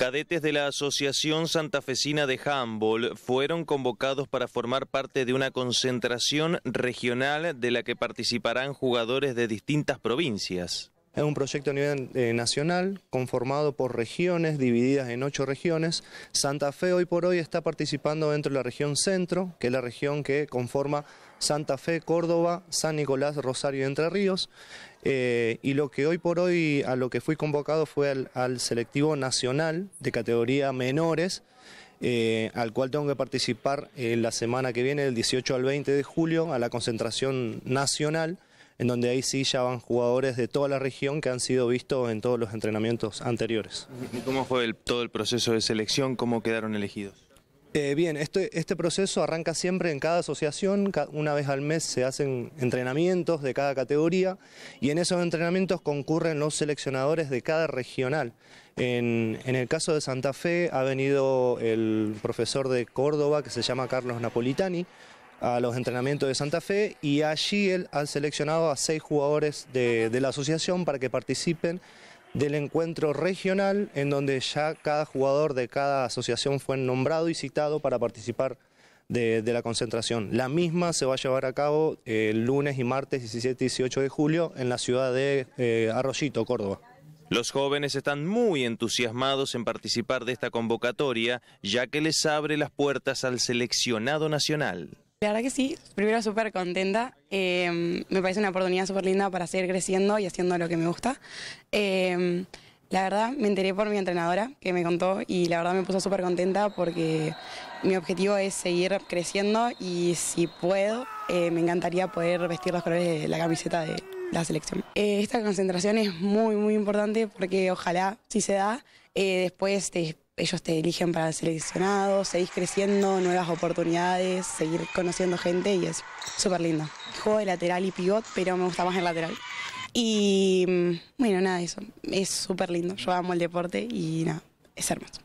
Cadetes de la Asociación Santafesina de Handball fueron convocados para formar parte de una concentración regional de la que participarán jugadores de distintas provincias. Es un proyecto a nivel eh, nacional conformado por regiones divididas en ocho regiones. Santa Fe hoy por hoy está participando dentro de la región centro, que es la región que conforma Santa Fe, Córdoba, San Nicolás, Rosario y Entre Ríos. Eh, y lo que hoy por hoy a lo que fui convocado fue al, selectivo nacional de categoría menores, eh, al cual tengo que participar la semana que viene, del 18 al 20 de julio, a la concentración nacional en donde ahí sí ya van jugadores de toda la región que han sido vistos en todos los entrenamientos anteriores. ¿Y cómo fue todo el proceso de selección? ¿Cómo quedaron elegidos? Eh, bien, este, este proceso arranca siempre en cada asociación, una vez al mes se hacen entrenamientos de cada categoría y en esos entrenamientos concurren los seleccionadores de cada regional. En, en, el caso de Santa Fe ha venido el profesor de Córdoba que se llama Carlos Napolitani, a los entrenamientos de Santa Fe y allí él ha seleccionado a seis jugadores de, la asociación para que participen del encuentro regional en donde ya cada jugador de cada asociación fue nombrado y citado para participar de, la concentración. La misma se va a llevar a cabo el lunes y martes 17 y 18 de julio en la ciudad de eh, Arroyito, Córdoba. Los jóvenes están muy entusiasmados en participar de esta convocatoria, ya que les abre las puertas al seleccionado nacional. La verdad que sí, primero súper contenta, em, me parece una oportunidad súper linda para seguir creciendo y haciendo lo que me gusta. Em, la verdad me enteré por mi entrenadora que me contó y la verdad me puso súper contenta porque mi objetivo es seguir creciendo y si puedo eh, me encantaría poder vestir los colores de la camiseta de la selección. Eh, esta concentración es muy muy importante porque ojalá si se da eh, después te ellos te eligen para el seleccionado, seguís creciendo, nuevas oportunidades, seguir conociendo gente y es súper lindo. Juego de lateral y pivot, pero me gusta más el lateral. Y mm, bueno, nada, eso. Es súper lindo. Yo amo el deporte y nada, es hermoso.